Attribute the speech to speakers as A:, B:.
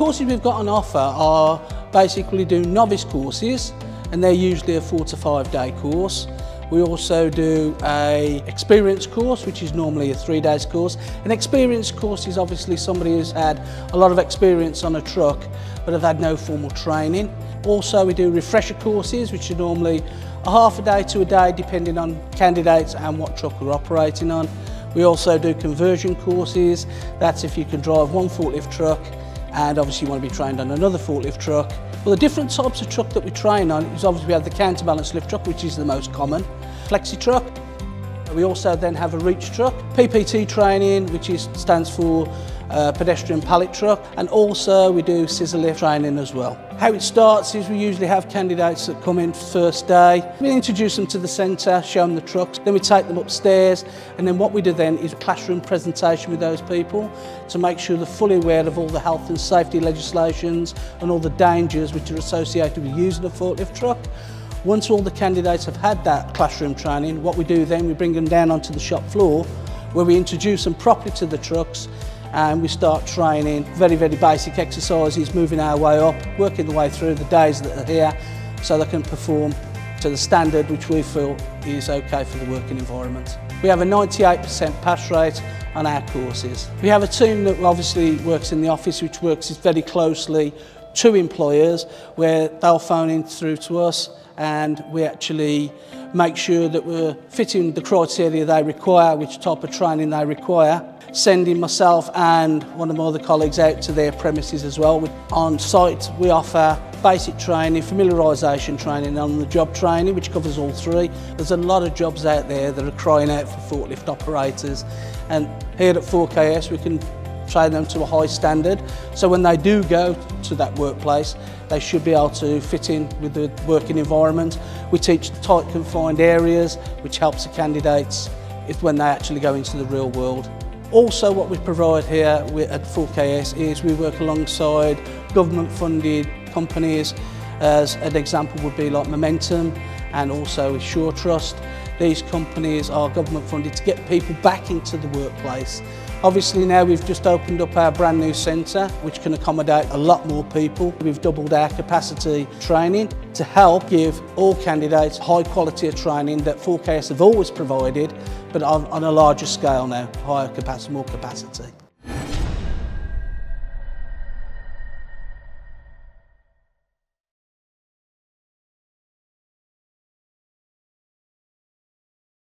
A: courses we've got on offer are basically do novice courses and they're usually a four to five day course. We also do a experience course, which is normally a three days course. An experience course is obviously somebody who's had a lot of experience on a truck, but have had no formal training. Also, we do refresher courses, which are normally a half a day to a day, depending on candidates and what truck we're operating on. We also do conversion courses. That's if you can drive one forklift truck and obviously you want to be trained on another forklift truck. Well, the different types of truck that we're train on is obviously we have the counterbalance lift truck, which is the most common, flexi truck. We also then have a reach truck, PPT training, which is, stands for uh, pedestrian pallet truck, and also we do scissor lift training as well. How it starts is we usually have candidates that come in first day. We introduce them to the centre, show them the trucks, then we take them upstairs, and then what we do then is classroom presentation with those people to make sure they're fully aware of all the health and safety legislations and all the dangers which are associated with using a forklift truck. Once all the candidates have had that classroom training, what we do then, we bring them down onto the shop floor where we introduce them properly to the trucks and we start training very, very basic exercises, moving our way up, working the way through the days that are here so they can perform to the standard which we feel is okay for the working environment. We have a 98% pass rate on our courses. We have a team that obviously works in the office which works very closely to employers where they'll phone in through to us and we actually make sure that we're fitting the criteria they require, which type of training they require sending myself and one of my other colleagues out to their premises as well. On site we offer basic training, familiarisation training on the job training which covers all three. There's a lot of jobs out there that are crying out for forklift operators and here at 4KS we can train them to a high standard so when they do go to that workplace they should be able to fit in with the working environment. We teach tight confined areas which helps the candidates if when they actually go into the real world. Also what we provide here at 4KS is we work alongside government funded companies. As an example would be like Momentum and also Sure Trust. These companies are government funded to get people back into the workplace. Obviously now we've just opened up our brand new centre which can accommodate a lot more people. We've doubled our capacity training to help give all candidates high quality of training that 4KS have always provided but on, a larger scale now, higher capacity, more capacity.